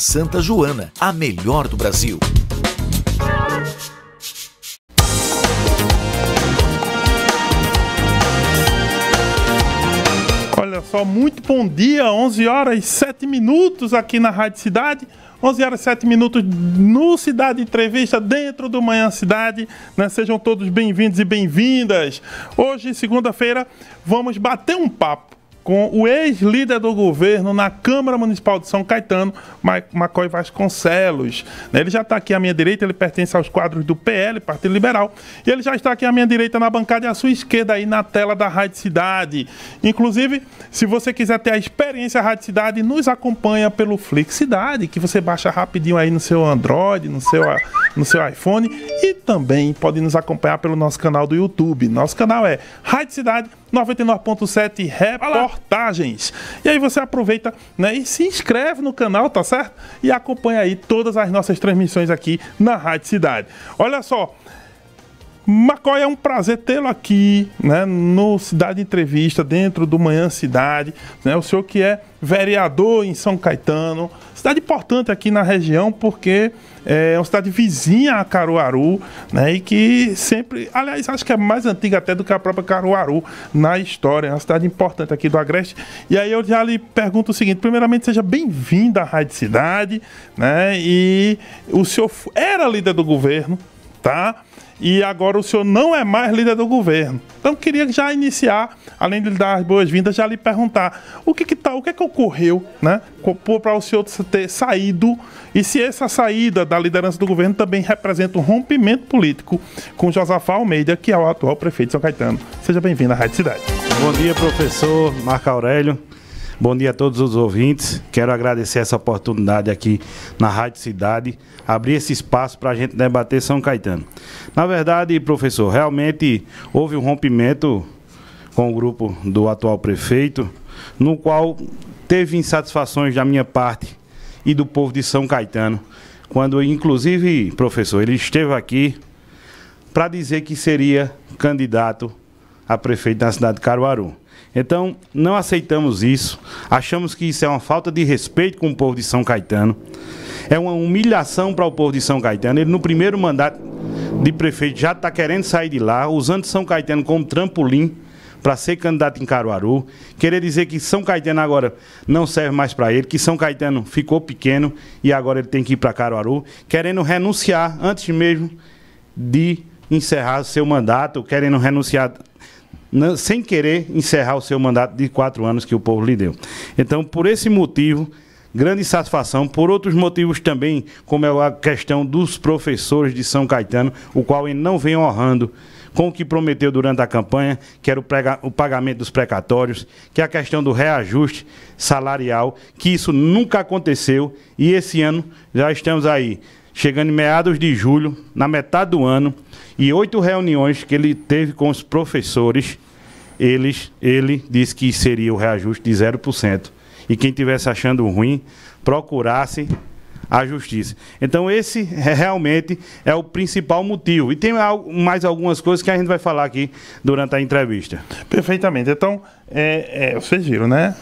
Santa Joana, a melhor do Brasil. Olha só, muito bom dia, 11 horas e 7 minutos aqui na Rádio Cidade. 11 horas e 7 minutos no Cidade Entrevista, dentro do Manhã Cidade. Né? Sejam todos bem-vindos e bem-vindas. Hoje, segunda-feira, vamos bater um papo com o ex-líder do governo na Câmara Municipal de São Caetano, Macói Vasconcelos. Né, ele já está aqui à minha direita, ele pertence aos quadros do PL, Partido Liberal, e ele já está aqui à minha direita na bancada e à sua esquerda aí na tela da Rádio Cidade. Inclusive, se você quiser ter a experiência Rádio Cidade, nos acompanha pelo Flix Cidade, que você baixa rapidinho aí no seu Android, no seu, no seu iPhone, e também pode nos acompanhar pelo nosso canal do YouTube. Nosso canal é Rádio Cidade 99.7 Reportagens. E aí você aproveita né, e se inscreve no canal, tá certo? E acompanha aí todas as nossas transmissões aqui na Rádio Cidade. Olha só, Macói, é um prazer tê-lo aqui, né, no Cidade Entrevista, dentro do Manhã Cidade, né, o senhor que é vereador em São Caetano, cidade importante aqui na região, porque é uma cidade vizinha a Caruaru, né, e que sempre, aliás, acho que é mais antiga até do que a própria Caruaru na história, é uma cidade importante aqui do Agreste, e aí eu já lhe pergunto o seguinte, primeiramente, seja bem-vindo à Rádio Cidade, né, e o senhor era líder do governo, tá?, e agora o senhor não é mais líder do governo. Então queria já iniciar, além de lhe dar as boas-vindas, já lhe perguntar o que que tá, o que que ocorreu, né, para o senhor ter saído e se essa saída da liderança do governo também representa um rompimento político com Josafá Almeida, que é o atual prefeito de São Caetano. Seja bem-vindo à Rádio Cidade. Bom dia, professor Marco Aurélio. Bom dia a todos os ouvintes. Quero agradecer essa oportunidade aqui na Rádio Cidade, abrir esse espaço para a gente debater São Caetano. Na verdade, professor, realmente houve um rompimento com o grupo do atual prefeito, no qual teve insatisfações da minha parte e do povo de São Caetano, quando, inclusive, professor, ele esteve aqui para dizer que seria candidato a prefeito da cidade de Caruaru. Então, não aceitamos isso. Achamos que isso é uma falta de respeito com o povo de São Caetano. É uma humilhação para o povo de São Caetano. Ele, no primeiro mandato de prefeito, já está querendo sair de lá, usando São Caetano como trampolim para ser candidato em Caruaru. Querer dizer que São Caetano agora não serve mais para ele, que São Caetano ficou pequeno e agora ele tem que ir para Caruaru. Querendo renunciar antes mesmo de encerrar seu mandato, querendo renunciar sem querer encerrar o seu mandato de quatro anos que o povo lhe deu. Então, por esse motivo, grande satisfação, por outros motivos também, como é a questão dos professores de São Caetano, o qual ele não vem honrando com o que prometeu durante a campanha, que era o, prega, o, pagamento dos precatórios, que é a questão do reajuste salarial, que isso nunca aconteceu e esse ano já estamos aí, chegando em meados de julho, na metade do ano, e oito reuniões que ele teve com os professores, eles, ele disse que seria o reajuste de 0%. E quem tivesse achando ruim, procurasse a justiça. Então, esse realmente é o principal motivo. E tem mais algumas coisas que a gente vai falar aqui durante a entrevista. Perfeitamente. Então, é, é, vocês viram, né?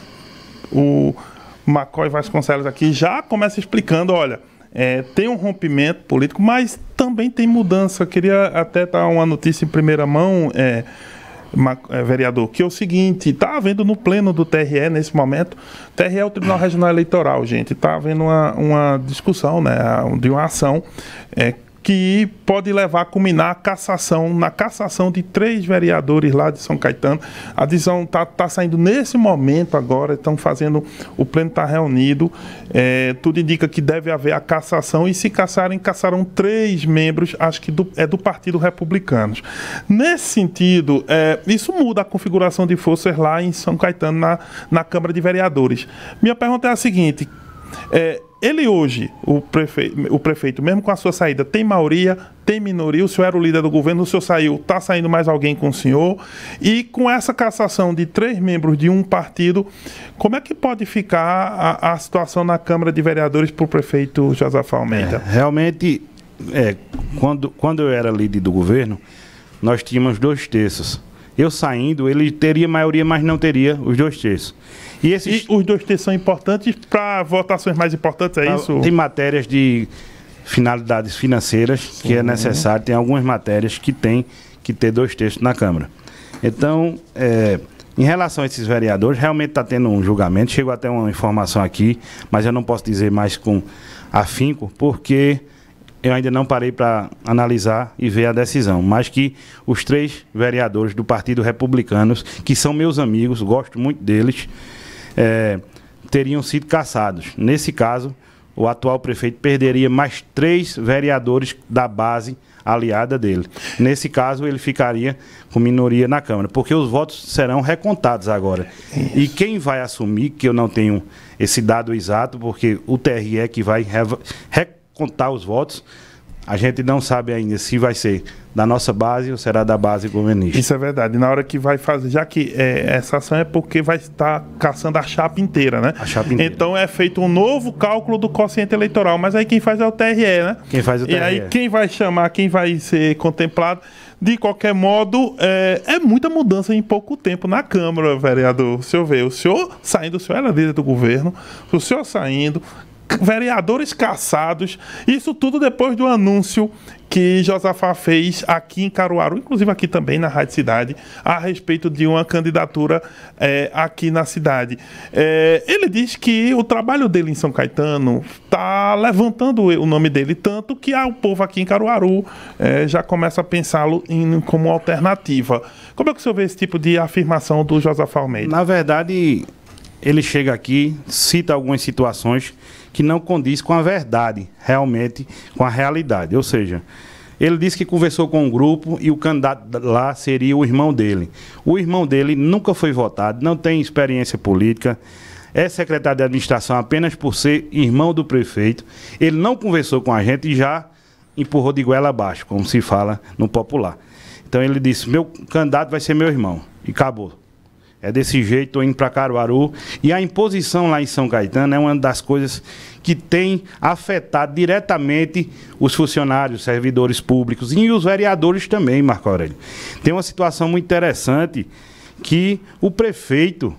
O Macói Vasconcelos aqui já começa explicando: olha, é, tem um rompimento político, mas também tem mudança. Eu queria até dar uma notícia em primeira mão, é, é, vereador, que é o seguinte: está havendo no pleno do TRE nesse momento, TRE é o Tribunal Regional Eleitoral, gente, está havendo uma, uma discussão, né, de uma ação é, que pode levar a culminar a cassação, na cassação de três vereadores lá de São Caetano. A decisão está tá saindo nesse momento agora, estão fazendo, o pleno está reunido, é, tudo indica que deve haver a cassação e se caçarem, caçarão três membros, acho que do, é do Partido Republicano. Nesse sentido, é, isso muda a configuração de forças lá em São Caetano, na, na Câmara de Vereadores. Minha pergunta é a seguinte, é, ele hoje, o prefeito, o prefeito, mesmo com a sua saída, tem maioria, tem minoria, o senhor era o líder do governo, o senhor saiu, está saindo mais alguém com o senhor, e com essa cassação de três membros de um partido, como é que pode ficar a, a situação na Câmara de Vereadores para o prefeito Josafá Almeida? É, realmente, é, quando, quando eu era líder do governo, nós tínhamos dois terços Eu saindo, ele teria maioria, mas não teria os dois terços. E, esses... e os dois terços são importantes para votações mais importantes, é pra, isso? Tem matérias de finalidades financeiras Sim. que é necessário, tem algumas matérias que tem que ter dois terços na Câmara. Então, é, em relação a esses vereadores, realmente está tendo um julgamento. Chegou até uma informação aqui, mas eu não posso dizer mais com afinco, porque eu ainda não parei para analisar e ver a decisão. Mas que os três vereadores do Partido Republicanos, que são meus amigos, gosto muito deles, é, teriam sido caçados. Nesse caso, o atual prefeito perderia mais três vereadores da base aliada dele. Nesse caso, ele ficaria com minoria na Câmara, porque os votos serão recontados agora. E quem vai assumir, que eu não tenho esse dado exato, porque o TRE é que vai recontar os votos, a gente não sabe ainda se vai ser da nossa base ou será da base governista. Isso é verdade. Na hora que vai fazer, já que é, essa ação é porque vai estar caçando a chapa inteira, né? A chapa inteira. Então é feito um novo cálculo do quociente eleitoral, mas aí quem faz é o TRE, né? Quem faz é o TRE. E aí quem vai chamar, quem vai ser contemplado. De qualquer modo, é, é, muita mudança em pouco tempo na Câmara, vereador. O senhor vê, o senhor saindo, o senhor era líder do governo, o senhor saindo, vereadores caçados, isso tudo depois do anúncio que Josafá fez aqui em Caruaru, inclusive aqui também na Rádio Cidade, a respeito de uma candidatura é, aqui na cidade. É, ele diz que o trabalho dele em São Caetano está levantando o nome dele tanto que o povo aqui em Caruaru é, já começa a pensá-lo como alternativa. Como é que o senhor vê esse tipo de afirmação do Josafá Almeida? Na verdade, ele chega aqui, cita algumas situações que não condiz com a verdade, realmente com a realidade. Ou seja, ele disse que conversou com um grupo e o candidato lá seria o irmão dele. O irmão dele nunca foi votado, não tem experiência política, é secretário de administração apenas por ser irmão do prefeito. Ele não conversou com a gente e já empurrou de goela abaixo, como se fala no popular. Então ele disse: meu candidato vai ser meu irmão. E acabou. É desse jeito, estou indo para Caruaru. E a imposição lá em São Caetano é uma das coisas que tem afetado diretamente os funcionários, servidores públicos e os vereadores também, Marco Aurélio. Tem uma situação muito interessante que o prefeito,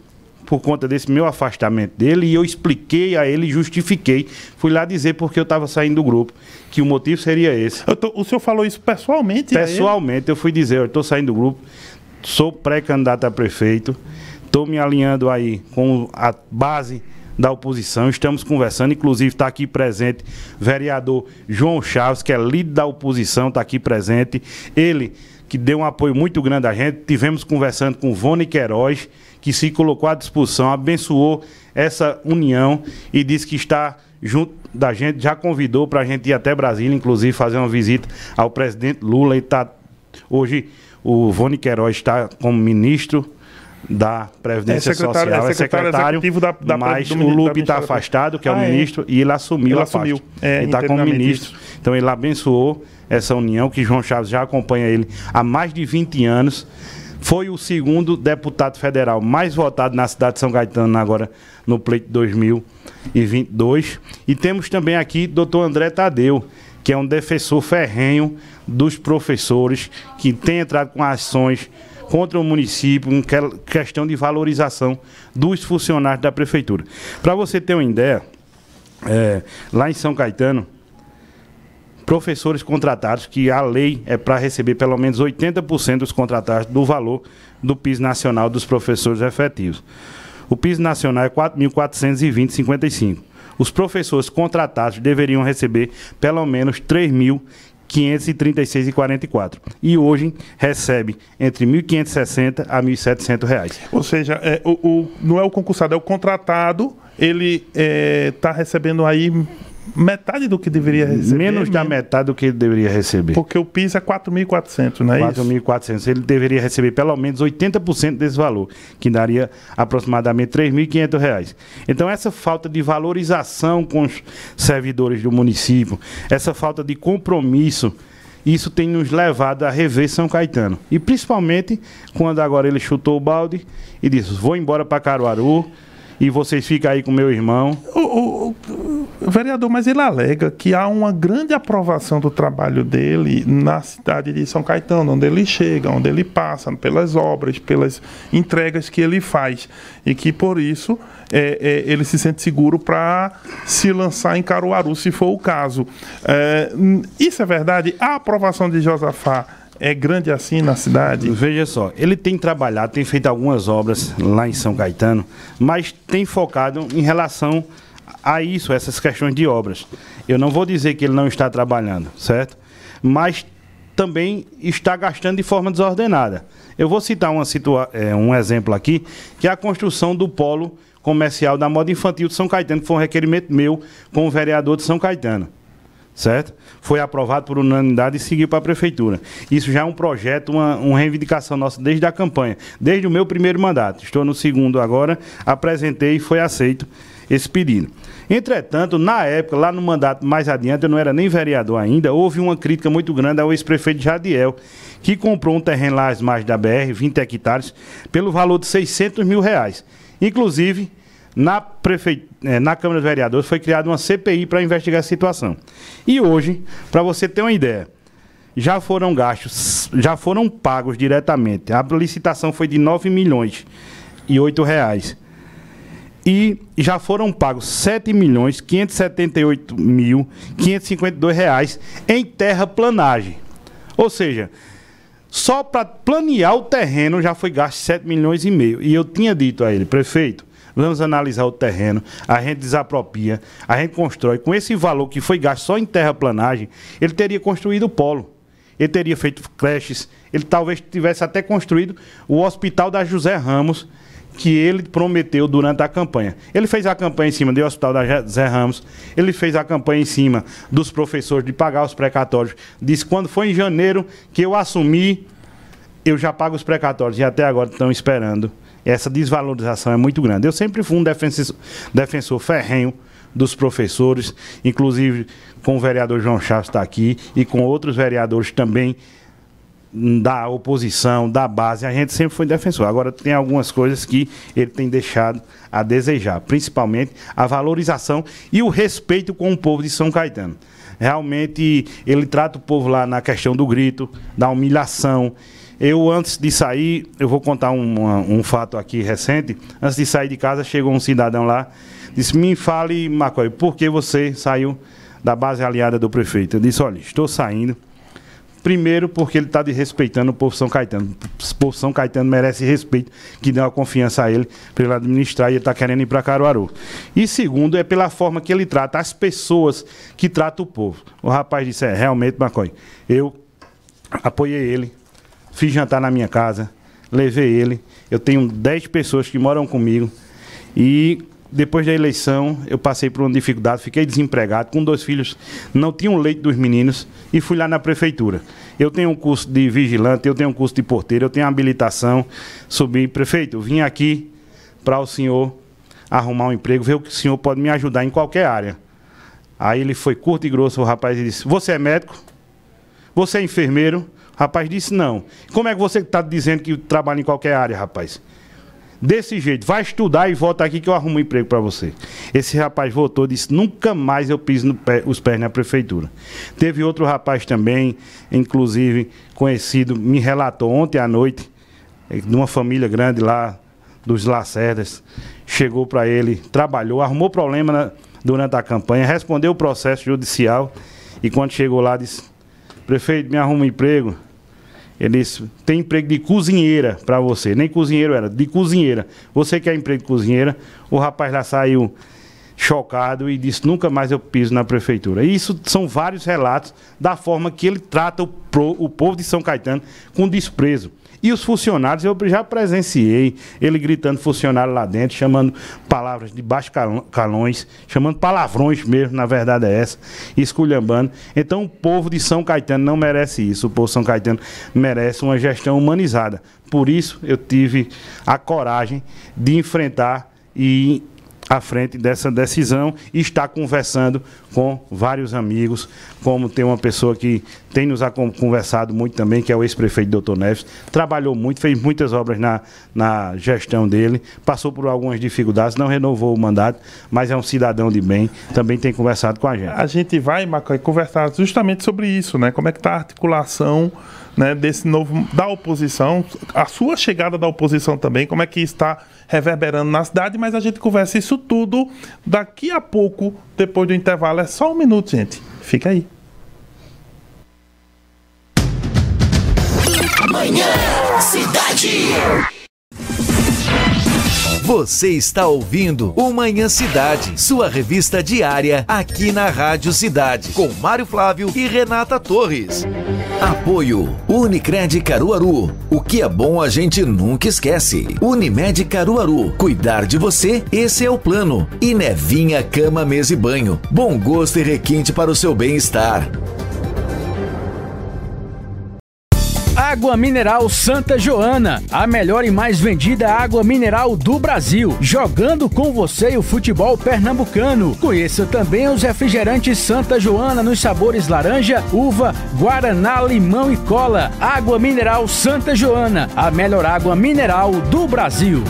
por conta desse meu afastamento dele, e eu expliquei a ele, justifiquei, fui lá dizer porque eu estava saindo do grupo, que o motivo seria esse. Tô, o senhor falou isso pessoalmente? Pessoalmente, eu fui dizer, eu estou saindo do grupo sou pré-candidato a prefeito, estou me alinhando aí com a base da oposição, estamos conversando, inclusive está aqui presente vereador João Chaves, que é líder da oposição, está aqui presente, ele que deu um apoio muito grande a gente, tivemos conversando com Vone Queiroz, que se colocou à disposição, abençoou essa união e disse que está junto da gente, já convidou para a gente ir até Brasília, inclusive fazer uma visita ao presidente Lula. E está hoje o Vone Queiroz está como ministro da Previdência é secretário, Social, é secretário, é secretário da, da, mas o Lupe está afastado, que é o ah, é. ministro, e ele assumiu ele a assumiu, É, ele está como ministro. Isso. Então ele abençoou essa união, que João Chaves já acompanha ele há mais de 20 anos. Foi o segundo deputado federal mais votado na cidade de São Caetano, agora no pleito 2022. E temos também aqui doutor André Tadeu, que é um defensor ferrenho dos professores, que tem entrado com ações contra o município, em questão de valorização dos funcionários da prefeitura. Para você ter uma ideia, é, lá em São Caetano, professores contratados, que a lei é para receber pelo menos 80% dos contratados do valor do piso nacional dos professores efetivos. O piso nacional é 4.420,55 os professores contratados deveriam receber pelo menos 3.536,44 e hoje recebe entre 1.560 a 1.700 reais. Ou seja, é, o, o, não é o concursado, é o contratado, ele está é, tá recebendo aí metade do que deveria receber. Menos da metade do que ele deveria receber. Porque o PIS é 4.400, não é 4. isso? 4.400. Ele deveria receber pelo menos 80% desse valor, que daria aproximadamente R$ 3.500. Então, essa falta de valorização com os servidores do município, essa falta de compromisso, isso tem nos levado a rever São Caetano. E principalmente quando agora ele chutou o balde e disse: vou embora para Caruaru e vocês ficam aí com meu irmão. O, o, o, vereador, mas ele alega que há uma grande aprovação do trabalho dele na cidade de São Caetano, onde ele chega, onde ele passa, pelas obras, pelas entregas que ele faz. E que por isso é, é, ele se sente seguro para se lançar em Caruaru, se for o caso. É, isso é verdade? A aprovação de Josafá é grande assim na cidade? Veja só, ele tem trabalhado, tem feito algumas obras lá em São Caetano, mas tem focado em relação a isso, essas questões de obras. Eu não vou dizer que ele não está trabalhando, certo? Mas também está gastando de forma desordenada. Eu vou citar é, um exemplo aqui, que é a construção do polo comercial da moda infantil de São Caetano, que foi um requerimento meu com o vereador de São Caetano certo? Foi aprovado por unanimidade e seguiu para a prefeitura. Isso já é um projeto, uma, uma reivindicação nossa desde a campanha, desde o meu primeiro mandato. Estou no segundo agora, apresentei e foi aceito esse pedido. Entretanto, na época, lá no mandato mais adiante, eu não era nem vereador ainda, houve uma crítica muito grande ao ex-prefeito Jadiel, que comprou um terreno lá às margens da BR, 20 hectares, pelo valor de 600 mil reais. Inclusive, na, prefe... É, na Câmara dos Vereadores foi criada uma CPI para investigar a situação. E hoje, para você ter uma ideia, já foram gastos, já foram pagos diretamente. A licitação foi de 9 milhões e 8 reais. E já foram pagos 7 milhões 578 mil 552 reais em terraplanagem. Ou seja, só para planear o terreno já foi gasto 7 milhões e meio. E eu tinha dito a ele, prefeito, vamos analisar o terreno, a gente desapropria, a gente constrói. Com esse valor que foi gasto só em terraplanagem, ele teria construído o polo. Ele teria feito creches, ele talvez tivesse até construído o hospital da José Ramos, que ele prometeu durante a campanha. Ele fez a campanha em cima do Hospital da José Ramos, ele fez a campanha em cima dos professores de pagar os precatórios. Disse quando foi em janeiro que eu assumi, eu já pago os precatórios e até agora estão esperando essa desvalorização é muito grande. Eu sempre fui um defensor, defensor ferrenho dos professores, inclusive com o vereador João Chaves está aqui e com outros vereadores também da oposição, da base, a gente sempre foi defensor. Agora tem algumas coisas que ele tem deixado a desejar, principalmente a valorização e o respeito com o povo de São Caetano. Realmente ele trata o povo lá na questão do grito, da humilhação eu, antes de sair, eu vou contar um, um fato aqui recente. Antes de sair de casa, chegou um cidadão lá, disse: Me fale, Macoy, por que você saiu da base aliada do prefeito? Eu disse: Olha, estou saindo. Primeiro, porque ele está desrespeitando o povo São Caetano. O povo São Caetano merece respeito, que dê uma confiança a ele para ele administrar e ele está querendo ir para Caruaru. E segundo, é pela forma que ele trata as pessoas que tratam o povo. O rapaz disse: É, realmente, Macoy, eu apoiei ele, fiz jantar na minha casa, levei ele. Eu tenho 10 pessoas que moram comigo. E depois da eleição, eu passei por uma dificuldade, fiquei desempregado, com dois filhos, não tinha um leite dos meninos e fui lá na prefeitura. Eu tenho um curso de vigilante, eu tenho um curso de porteiro, eu tenho habilitação. Subi, prefeito, vim aqui para o senhor arrumar um emprego, ver o que o senhor pode me ajudar em qualquer área. Aí ele foi curto e grosso, o rapaz disse: Você é médico? Você é enfermeiro? Rapaz disse não. Como é que você está dizendo que trabalha em qualquer área, rapaz? Desse jeito, vai estudar e volta aqui que eu arrumo um emprego para você. Esse rapaz voltou e disse: nunca mais eu piso pé, os pés na prefeitura. Teve outro rapaz também, inclusive conhecido, me relatou ontem à noite, de uma família grande lá dos Lacerdas. Chegou para ele, trabalhou, arrumou problema na, durante a campanha, respondeu o processo judicial e quando chegou lá disse: prefeito, me arruma um emprego. Ele disse: tem emprego de cozinheira para você. Nem cozinheiro era, de cozinheira. Você quer emprego de cozinheira? O rapaz lá saiu chocado e disse: nunca mais eu piso na prefeitura. E isso são vários relatos da forma que ele trata o, pro, o povo de São Caetano com desprezo. E os funcionários, eu já presenciei ele gritando funcionário lá dentro, chamando palavras de baixos calões, chamando palavrões mesmo, na verdade é essa, esculhambando. Então o povo de São Caetano não merece isso. O povo de São Caetano merece uma gestão humanizada. Por isso eu tive a coragem de enfrentar e à frente dessa decisão e está conversando com vários amigos, como tem uma pessoa que tem nos conversado muito também, que é o ex-prefeito Doutor Neves, trabalhou muito, fez muitas obras na, na gestão dele, passou por algumas dificuldades, não renovou o mandato, mas é um cidadão de bem, também tem conversado com a gente. A gente vai, Macai, conversar justamente sobre isso, né? Como é que está a articulação né, desse novo da oposição, a sua chegada da oposição também, como é que está reverberando na cidade, mas a gente conversa isso tudo daqui a pouco, depois do intervalo. É só um minuto, gente. Fica aí. Amanhã, cidade. Você está ouvindo o Manhã Cidade, sua revista diária aqui na Rádio Cidade, com Mário Flávio e Renata Torres. Apoio Unicred Caruaru. O que é bom a gente nunca esquece. Unimed Caruaru. Cuidar de você, esse é o plano. E Nevinha Cama, Mesa e Banho. Bom gosto e requinte para o seu bem-estar. Água Mineral Santa Joana, a melhor e mais vendida água mineral do Brasil, jogando com você o futebol pernambucano. Conheça também os refrigerantes Santa Joana nos sabores laranja, uva, guaraná, limão e cola. Água Mineral Santa Joana, a melhor água mineral do Brasil.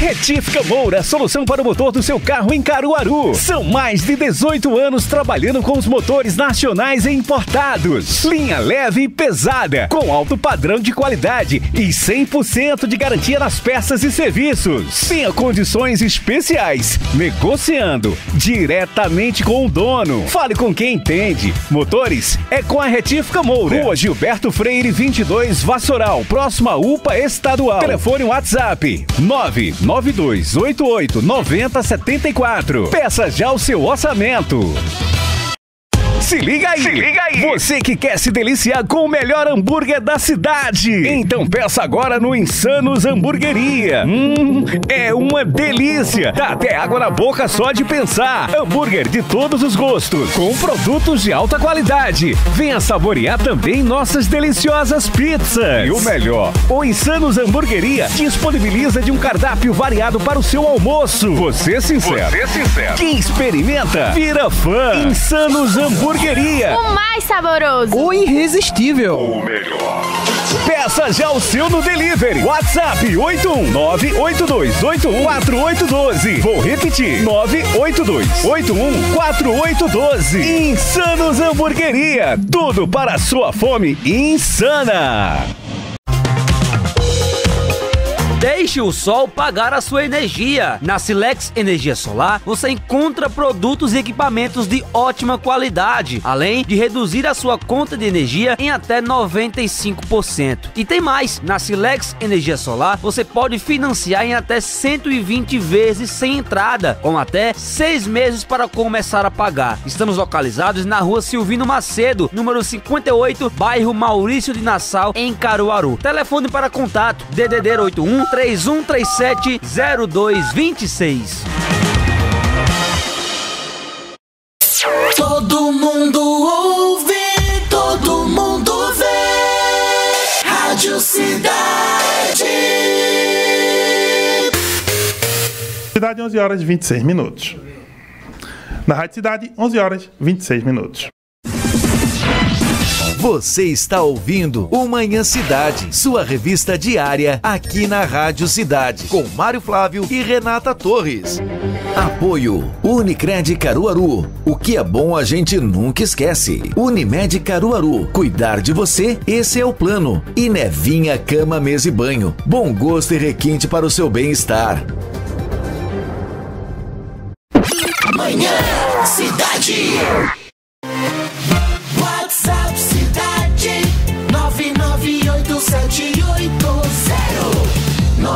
Retífica Moura, solução para o motor do seu carro em Caruaru. São mais de 18 anos trabalhando com os motores nacionais e importados. Linha leve e pesada, com alto padrão de qualidade e 100% de garantia nas peças e serviços. Tenha condições especiais, negociando diretamente com o dono. Fale com quem entende. Motores é com a Retífica Moura. Rua Gilberto Freire 22, Vassoural, próxima UPA Estadual. Telefone WhatsApp 9 9288 9074. Peça já o seu orçamento. Se liga aí! Se liga aí! Você que quer se deliciar com o melhor hambúrguer da cidade! Então peça agora no Insanos Hamburgueria. Hum, é uma delícia! Dá até água na boca só de pensar. Hambúrguer de todos os gostos, com produtos de alta qualidade. Venha saborear também nossas deliciosas pizzas. E o melhor, o Insanos Hamburgueria disponibiliza de um cardápio variado para o seu almoço. Você sincero. Você sincero. Quem experimenta, vira fã. Insanos Hamburgueria. O mais saboroso. O irresistível. O melhor. Peça já o seu no delivery. WhatsApp 81982814812. Vou repetir. 982814812. Insanos Hamburgueria. Tudo para a sua fome insana. Deixe o sol pagar a sua energia. Na Silex Energia Solar, você encontra produtos e equipamentos de ótima qualidade, além de reduzir a sua conta de energia em até 95%. E tem mais, na Silex Energia Solar, você pode financiar em até 120 vezes sem entrada, com até 6 meses para começar a pagar. Estamos localizados na rua Silvino Macedo, número 58, bairro Maurício de Nassau, em Caruaru. Telefone para contato DDD 81 3137 0226. Todo mundo ouve, todo mundo vê. Rádio Cidade. Cidade, 11 horas e 26 minutos. Na Rádio Cidade, 11 horas e 26 minutos. Você está ouvindo o Manhã Cidade, sua revista diária aqui na Rádio Cidade, com Mário Flávio e Renata Torres. Apoio Unicred Caruaru. O que é bom a gente nunca esquece. Unimed Caruaru. Cuidar de você, esse é o plano. E Nevinha Cama, Mesa e Banho. Bom gosto e requinte para o seu bem-estar. Manhã Cidade.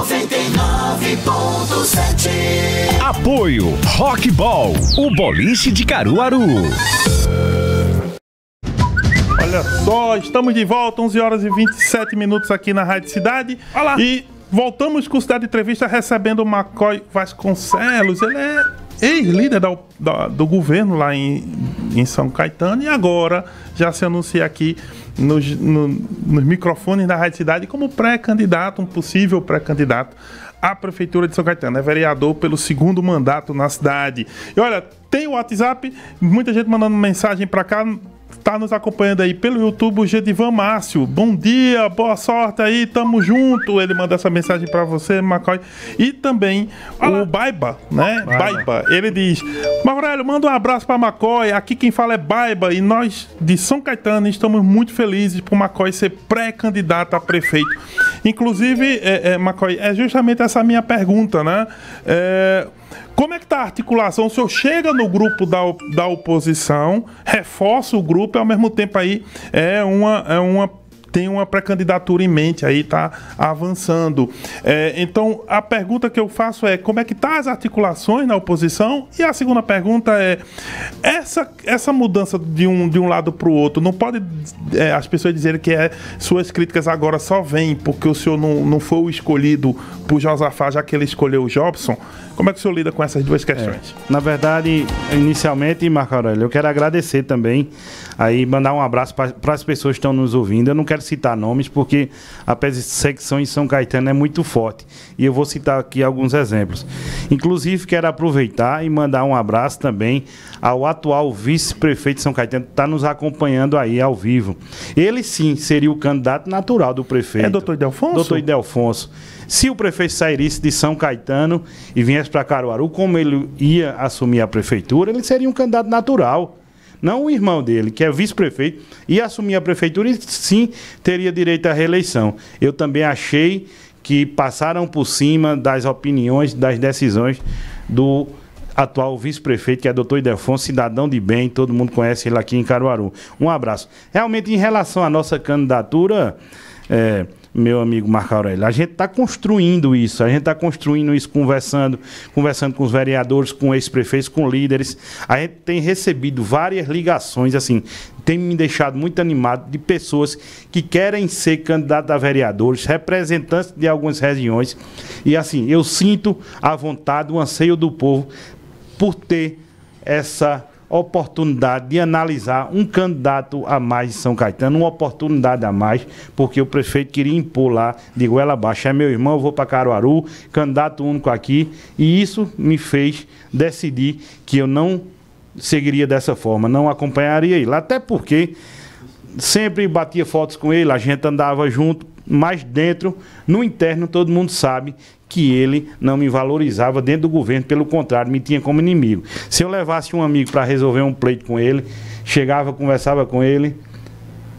9987099.7 Apoio Rockball, o boliche de Caruaru. Olha só, estamos de volta, 11 horas e 27 minutos aqui na Rádio Cidade. Olá. E voltamos com o Cidade Entrevista recebendo o Macoy Vasconcelos. Ele é ex-líder do governo lá em, em São Caetano e agora já se anuncia aqui nos, no- nos microfones da Rádio Cidade como pré-candidato, um possível pré-candidato à Prefeitura de São Caetano. É vereador pelo segundo mandato na cidade. E olha, tem o WhatsApp, muita gente mandando mensagem para cá tá nos acompanhando aí pelo YouTube, o Gedivan Márcio. Bom dia, boa sorte aí, tamo junto. Ele manda essa mensagem para você, Macói. E também Olá. o Baiba, né? Baiba. Baiba. Ele diz: Maurélio, manda um abraço para Macói. Aqui quem fala é Baiba e nós de São Caetano estamos muito felizes por Macói ser pré-candidato a prefeito. Inclusive, é, é, Macói, é justamente essa minha pergunta, né? É, como é que está a articulação? O senhor chega no grupo da, da oposição, reforça o grupo e ao mesmo tempo aí é uma, é uma tem uma pré-candidatura em mente aí, está avançando. É, então, a pergunta que eu faço é como é que tá as articulações na oposição? E a segunda pergunta é essa, essa mudança de um, de um lado para o outro, não pode é, as pessoas dizerem que é, suas críticas agora só vêm porque o senhor não, não foi o escolhido por Josafá, já que ele escolheu o Jobson? Como é que o senhor lida com essas duas questões? É, na verdade, inicialmente, Marco Aurélio, eu quero agradecer também, aí mandar um abraço para as pessoas que estão nos ouvindo. Eu não quero citar nomes, porque a perseguição em São Caetano é muito forte. E eu vou citar aqui alguns exemplos. Inclusive, quero aproveitar e mandar um abraço também ao atual vice-prefeito de São Caetano, que está nos acompanhando aí ao vivo. Ele sim seria o candidato natural do prefeito. É doutor Idelfonso? Doutor Idelfonso. Se o prefeito saísse de São Caetano e viesse para Caruaru, como ele ia assumir a prefeitura, ele seria um candidato natural. Não o irmão dele, que é vice-prefeito, ia assumir a prefeitura e sim teria direito à reeleição. Eu também achei que passaram por cima das opiniões, das decisões do atual vice-prefeito, que é doutor Idelfonso, cidadão de bem, todo mundo conhece ele aqui em Caruaru. Um abraço. Realmente, em relação à nossa candidatura, é, meu amigo Marco Aurélio. A gente está construindo isso, a gente está construindo isso conversando, conversando com os vereadores, com ex-prefeitos, com líderes. A gente tem recebido várias ligações, assim, tem me deixado muito animado de pessoas que querem ser candidatos a vereadores, representantes de algumas regiões. E assim, eu sinto a vontade, o anseio do povo por ter essa oportunidade de analisar um candidato a mais de São Caetano, uma oportunidade a mais, porque o prefeito queria impor lá de goela abaixo. É meu irmão, eu vou para Caruaru, candidato único aqui, e isso me fez decidir que eu não seguiria dessa forma, não acompanharia ele. Até porque sempre batia fotos com ele, a gente andava junto, mas dentro, no interno, todo mundo sabe que ele não me valorizava dentro do governo, pelo contrário, me tinha como inimigo. Se eu levasse um amigo para resolver um pleito com ele, chegava, conversava com ele,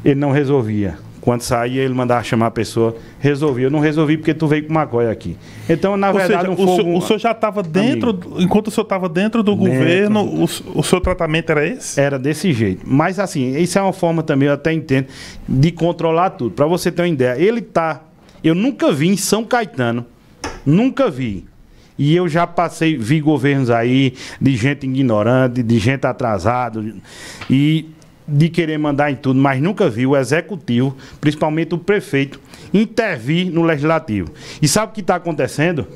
ele não resolvia. Quando saía, ele mandava chamar a pessoa, resolvia. Eu não resolvi porque tu veio com maconha aqui. Então, na Ou verdade, seja, um o, senhor, o senhor já estava dentro, amigo. enquanto o senhor estava dentro do dentro. governo, o, o seu tratamento era esse? Era desse jeito. Mas, assim, isso é uma forma também, eu até entendo, de controlar tudo. Para você ter uma ideia, ele tá. Eu nunca vi em São Caetano Nunca vi. E eu já passei, vi governos aí de gente ignorante, de gente atrasada e de querer mandar em tudo, mas nunca vi o executivo, principalmente o prefeito, intervir no legislativo. E sabe o que está acontecendo?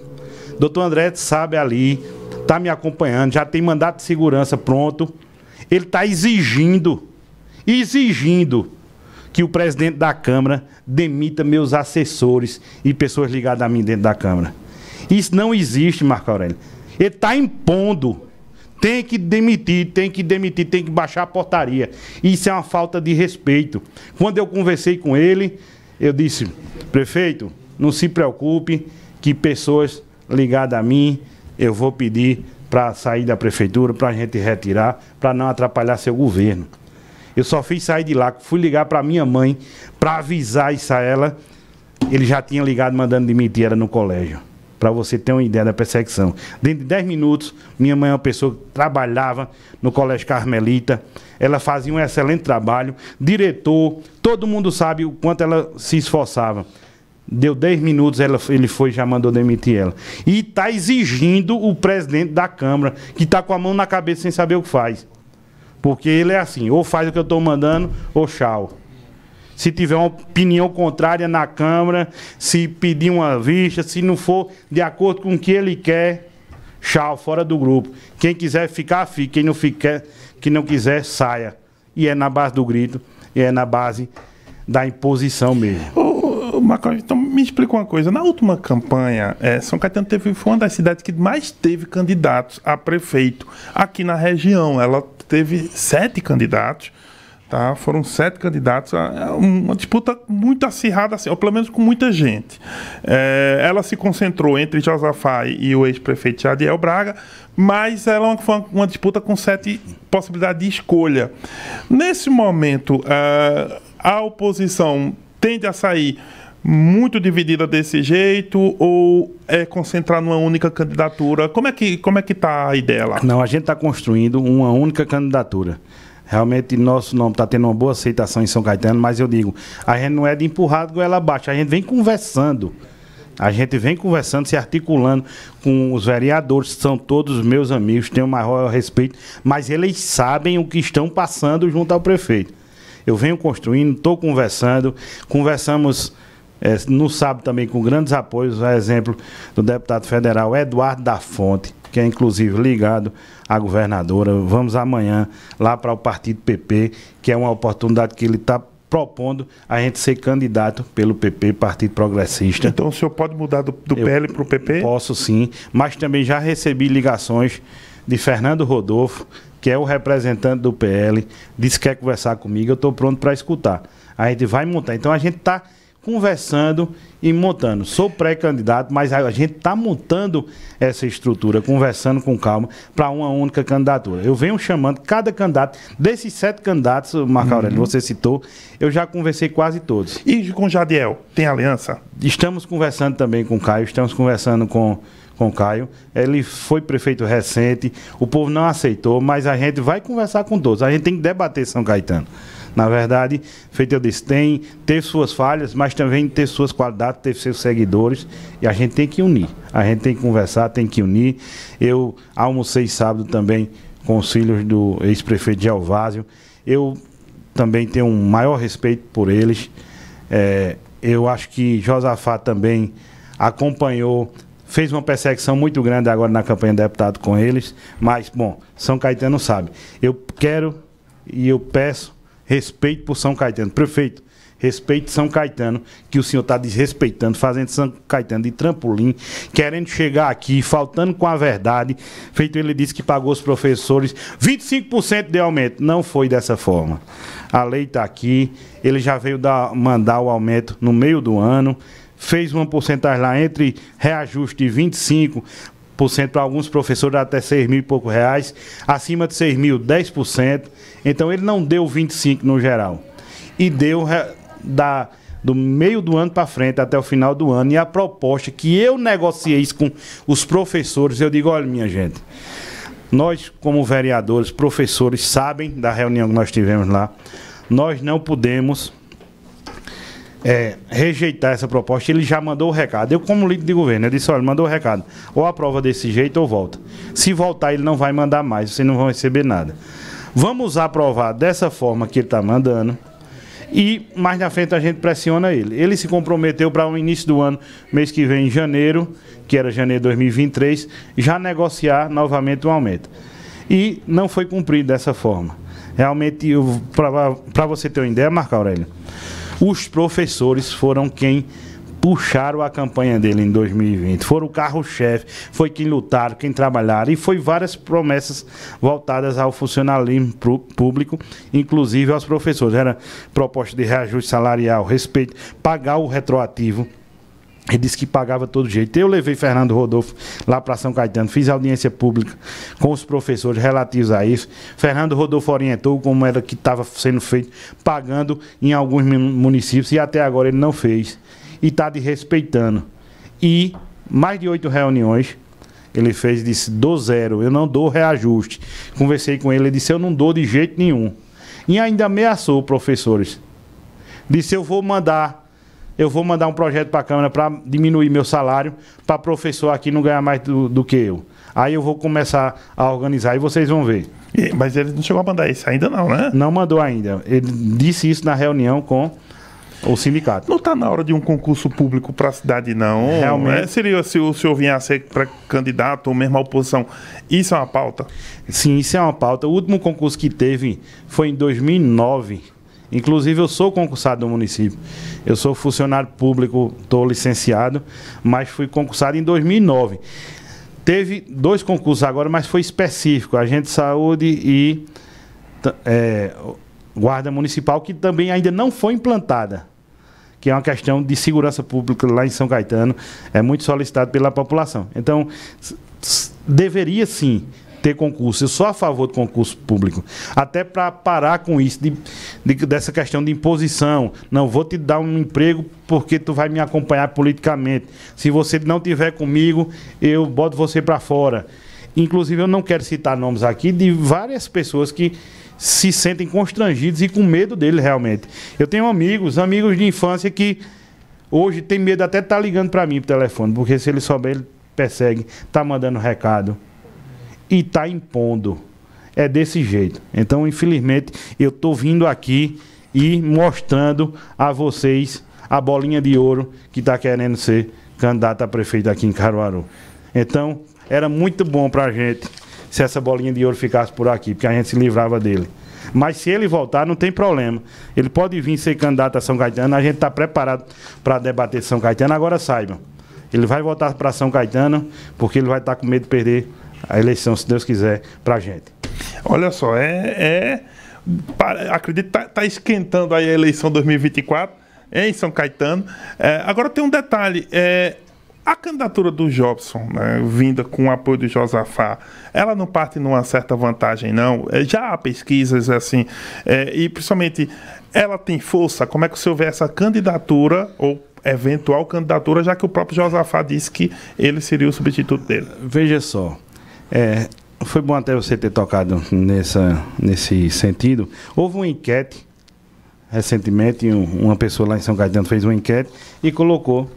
Doutor André sabe ali, está me acompanhando, já tem mandato de segurança pronto. Ele está exigindo, exigindo que o presidente da Câmara demita meus assessores e pessoas ligadas a mim dentro da Câmara. Isso não existe, Marco Aurélio. Ele está impondo. Tem que demitir, tem que demitir, tem que baixar a portaria. Isso é uma falta de respeito. Quando eu conversei com ele, eu disse: prefeito, não se preocupe, que pessoas ligadas a mim, eu vou pedir para sair da prefeitura, para a gente retirar, para não atrapalhar seu governo. Eu só fiz sair de lá, fui ligar para minha mãe para avisar isso a ela. Ele já tinha ligado mandando demitir, era no colégio. Para você ter uma ideia da perseguição. Dentro de 10 minutos, minha mãe é uma pessoa que trabalhava no Colégio Carmelita. Ela fazia um excelente trabalho. Diretor, todo mundo sabe o quanto ela se esforçava. Deu 10 minutos, ela, ele foi já mandou demitir ela. E está exigindo o presidente da Câmara, que está com a mão na cabeça sem saber o que faz. Porque ele é assim, ou faz o que eu estou mandando, ou tchau. Se tiver uma opinião contrária na Câmara, se pedir uma vista, se não for de acordo com o que ele quer, tchau, fora do grupo. Quem quiser ficar, fique. Quem não, fica, quem não quiser, saia. E é na base do grito, e é na base da imposição mesmo. Então me explica uma coisa. Na última campanha, é, São Caetano teve, foi uma das cidades que mais teve candidatos a prefeito aqui na região. Ela teve sete candidatos. Tá? Foram sete candidatos, é uma disputa muito acirrada, assim, ou pelo menos com muita gente. É, ela se concentrou entre Josafá e o ex-prefeito Jadiel Braga, mas ela foi uma disputa com sete possibilidades de escolha. Nesse momento, é, a oposição tende a sair muito dividida desse jeito ou é concentrar numa única candidatura? Como é que como é que tá a ideia lá? Não, a gente está construindo uma única candidatura. Realmente nosso nome está tendo uma boa aceitação em São Caetano, mas eu digo, a gente não é de empurrado goela abaixo, a gente vem conversando. A gente vem conversando, se articulando com os vereadores, são todos meus amigos, tenho o maior respeito, mas eles sabem o que estão passando junto ao prefeito. Eu venho construindo, estou conversando, conversamos é, no sábado também com grandes apoios, a exemplo do deputado federal Eduardo da Fonte, que é inclusive ligado à governadora. Vamos amanhã lá para o partido PP, que é uma oportunidade que ele está propondo a gente ser candidato pelo PP, Partido Progressista. Então o senhor pode mudar do, do PL para o PP? Posso sim, mas também já recebi ligações de Fernando Rodolfo, que é o representante do PL, disse que quer conversar comigo, eu estou pronto para escutar. A gente vai montar. Então a gente está conversando e montando. Sou pré-candidato, mas a gente está montando essa estrutura, conversando com calma, para uma única candidatura. Eu venho chamando cada candidato, desses sete candidatos, Marco Aurélio, uhum. você citou, eu já conversei quase todos. E com Jadiel, tem aliança? Estamos conversando também com o Caio, estamos conversando com com o Caio. Ele foi prefeito recente, o povo não aceitou, mas a gente vai conversar com todos. A gente tem que debater São Caetano. Na verdade, feito eu disse, tem ter suas falhas, mas também ter suas qualidades, ter seus seguidores, e a gente tem que unir. A gente tem que conversar, tem que unir. Eu almocei sábado também com os filhos do ex-prefeito de Alvásio. Eu também tenho um maior respeito por eles. É, eu acho que Josafá também acompanhou, fez uma perseguição muito grande agora na campanha de deputado com eles, mas, bom, São Caetano sabe. Eu quero e eu peço respeito por São Caetano. Prefeito, respeite São Caetano, que o senhor está desrespeitando, fazendo São Caetano de trampolim, querendo chegar aqui, faltando com a verdade. Feito ele disse que pagou os professores 25% de aumento. Não foi dessa forma. A lei está aqui, ele já veio dar, mandar o aumento no meio do ano, fez uma porcentagem lá entre reajuste de 25% para alguns professores até 6 mil e pouco reais, acima de 6 mil, 10%. Então ele não deu 25 no geral. E deu da, do meio do ano para frente até o final do ano. E a proposta que eu negociei isso com os professores, eu digo, olha, minha gente, nós, como vereadores, professores, sabem da reunião que nós tivemos lá, nós não podemos é, rejeitar essa proposta. Ele já mandou o recado. Eu, como líder de governo, eu disse: olha, mandou o recado. Ou aprova desse jeito ou volta. Se voltar, ele não vai mandar mais, vocês não vão receber nada. Vamos aprovar dessa forma que ele está mandando. E mais na frente a gente pressiona ele. Ele se comprometeu para o início do ano, mês que vem, em janeiro, que era janeiro de 2023, já negociar novamente um aumento. E não foi cumprido dessa forma. Realmente, para você ter uma ideia, Marco Aurélio, os professores foram quem puxaram a campanha dele em 2020. Foram o carro-chefe, foi quem lutaram, quem trabalharam, e foi várias promessas voltadas ao funcionalismo público, inclusive aos professores. Era proposta de reajuste salarial, respeito, pagar o retroativo. Ele disse que pagava todo jeito. Eu levei Fernando Rodolfo lá para São Caetano, fiz audiência pública com os professores relativos a isso. Fernando Rodolfo orientou como era que estava sendo feito, pagando em alguns municípios e até agora ele não fez e está desrespeitando. E mais de oito reuniões ele fez disse: dou zero, eu não dou reajuste. Conversei com ele, ele disse: eu não dou de jeito nenhum. E ainda ameaçou professores. Disse: eu vou mandar. Eu vou mandar um projeto para a Câmara para diminuir meu salário, para professor aqui não ganhar mais do, do que eu. Aí eu vou começar a organizar e vocês vão ver. E, mas ele não chegou a mandar isso ainda não, né? Não mandou ainda. Ele disse isso na reunião com o sindicato. Não está na hora de um concurso público para a cidade, não. Realmente. É, seria se o senhor vier a ser pré-candidato ou mesmo a oposição. Isso é uma pauta? Sim, isso é uma pauta. O último concurso que teve foi em 2009. Inclusive, eu sou concursado do município. Eu sou funcionário público, estou licenciado, mas fui concursado em 2009. Teve dois concursos agora, mas foi específico: agente de saúde e é, guarda municipal, que também ainda não foi implantada. Que é uma questão de segurança pública lá em São Caetano, é muito solicitado pela população. Então, deveria sim ter concurso. Eu sou a favor do concurso público. Até para parar com isso, de, de, dessa questão de imposição. Não vou te dar um emprego porque tu vai me acompanhar politicamente. Se você não tiver comigo, eu boto você para fora. Inclusive, eu não quero citar nomes aqui de várias pessoas que se sentem constrangidos e com medo dele realmente. Eu tenho amigos, amigos de infância que hoje tem medo até de estar tá ligando para mim por telefone, porque se ele souber, ele persegue, tá mandando recado e está impondo. É desse jeito. Então, infelizmente, eu estou vindo aqui e mostrando a vocês a bolinha de ouro que está querendo ser candidato a prefeito aqui em Caruaru. Então, era muito bom para a gente se essa bolinha de ouro ficasse por aqui, porque a gente se livrava dele. Mas se ele voltar, não tem problema. Ele pode vir ser candidato a São Caetano, a gente está preparado para debater São Caetano. Agora saibam, ele vai voltar para São Caetano, porque ele vai estar tá com medo de perder a eleição, se Deus quiser, para a gente. Olha só, é. é acredito que está tá esquentando aí a eleição 2024 em São Caetano. É, agora tem um detalhe. É, a candidatura do Jobson, né, vinda com o apoio do Josafá, ela não parte numa certa vantagem, não? É, já há pesquisas assim, é, e principalmente ela tem força? Como é que o senhor vê essa candidatura ou eventual candidatura, já que o próprio Josafá disse que ele seria o substituto dele? Veja só, é, foi bom até você ter tocado nessa, nesse sentido. Houve uma enquete recentemente, uma pessoa lá em São Caetano fez uma enquete e colocou.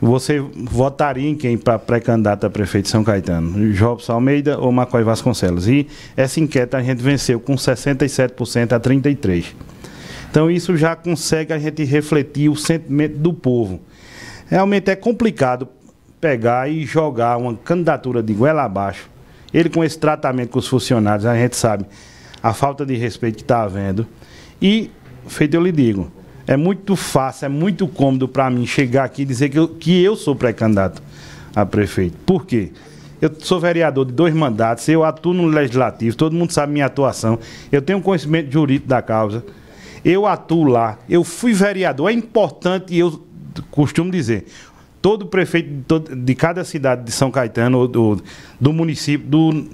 Você votaria em quem para pré-candidato a prefeito de São Caetano? Jobson Almeida ou Macói Vasconcelos? E essa enquete a gente venceu com 67% a 33%. Então isso já consegue a gente refletir o sentimento do povo. Realmente é complicado pegar e jogar uma candidatura de goela abaixo, ele com esse tratamento com os funcionários, a gente sabe a falta de respeito que está havendo. E, feito eu lhe digo, é muito fácil, é muito cômodo para mim chegar aqui e dizer que eu, que eu sou pré-candidato a prefeito. Por quê? Eu sou vereador de dois mandatos, eu atuo no legislativo, todo mundo sabe minha atuação, eu tenho conhecimento jurídico da causa, eu atuo lá, eu fui vereador. É importante, eu costumo dizer, todo prefeito de, cada cidade de São Caetano, do, do município, do,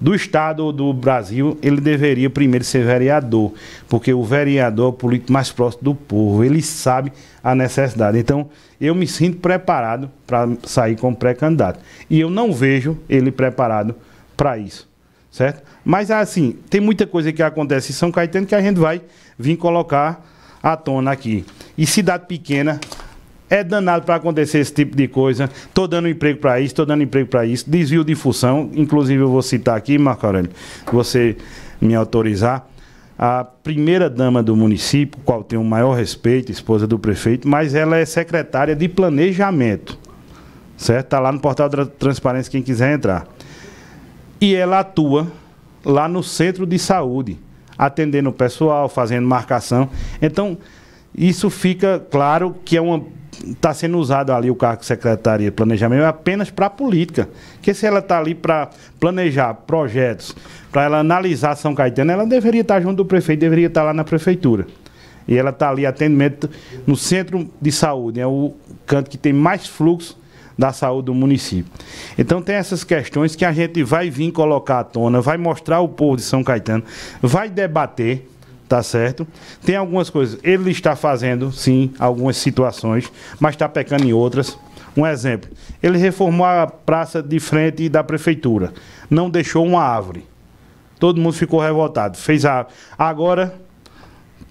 do estado ou do Brasil, ele deveria primeiro ser vereador, porque o vereador é o político mais próximo do povo, ele sabe a necessidade. Então, eu me sinto preparado para sair como pré-candidato. E eu não vejo ele preparado para isso, certo? Mas, assim, tem muita coisa que acontece em São Caetano que a gente vai vir colocar à tona aqui. E cidade pequena, é danado para acontecer esse tipo de coisa. Estou dando emprego para isso, estou dando emprego para isso. Desvio de função. Inclusive, eu vou citar aqui, Marco Aurélio, você me autorizar. A primeira dama do município, qual tenho o maior respeito, esposa do prefeito, mas ela é secretária de planejamento. Certo? Está lá no portal da transparência, quem quiser entrar. E ela atua lá no centro de saúde, atendendo o pessoal, fazendo marcação. Então, isso fica claro que é uma está sendo usado ali o cargo de secretaria de planejamento apenas para a política. Que se ela está ali para planejar projetos, para ela analisar São Caetano, ela deveria estar tá junto do prefeito, deveria estar tá lá na prefeitura. E ela está ali atendimento no centro de saúde, é o canto que tem mais fluxo da saúde do município. Então tem essas questões que a gente vai vir colocar à tona, vai mostrar ao povo de São Caetano, vai debater tá certo? Tem algumas coisas. Ele está fazendo, sim, algumas situações, mas está pecando em outras. Um exemplo, ele reformou a praça de frente da prefeitura, não deixou uma árvore. Todo mundo ficou revoltado. Fez a. Agora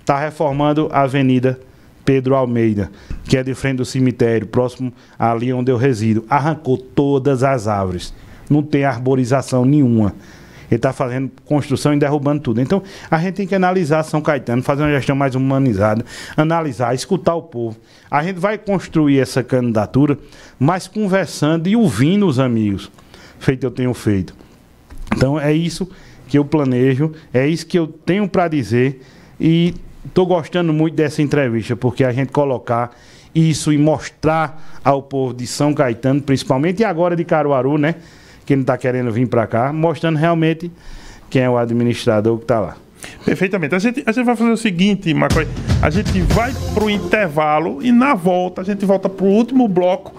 está reformando a Avenida Pedro Almeida, que é de frente do cemitério, próximo ali onde eu resido. Arrancou todas as árvores. Não tem arborização nenhuma. Ele está fazendo construção e derrubando tudo. Então, a gente tem que analisar São Caetano, fazer uma gestão mais humanizada, analisar, escutar o povo. A gente vai construir essa candidatura, mas conversando e ouvindo os amigos, feito eu tenho feito. Então, é isso que eu planejo, é isso que eu tenho para dizer e tô gostando muito dessa entrevista, porque a gente colocar isso e mostrar ao povo de São Caetano, principalmente e agora de Caruaru, né? Que não está querendo vir para cá, mostrando realmente quem é o administrador que está lá. Perfeitamente. A gente, a gente vai fazer o seguinte, Macoi. A gente vai para o intervalo e na volta a gente volta para o último bloco